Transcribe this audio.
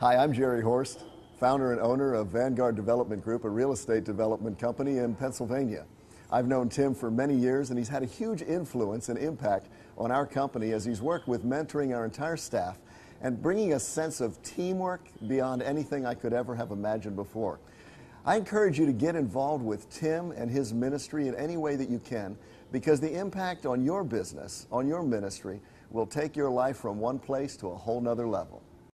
Hi, I'm Jerry Horst, founder and owner of Vanguard Development Group, a real estate development company in Pennsylvania. I've known Tim for many years, and he's had a huge influence and impact on our company as he's worked with mentoring our entire staff and bringing a sense of teamwork beyond anything I could ever have imagined before. I encourage you to get involved with Tim and his ministry in any way that you can because the impact on your business, on your ministry, will take your life from one place to a whole nother level.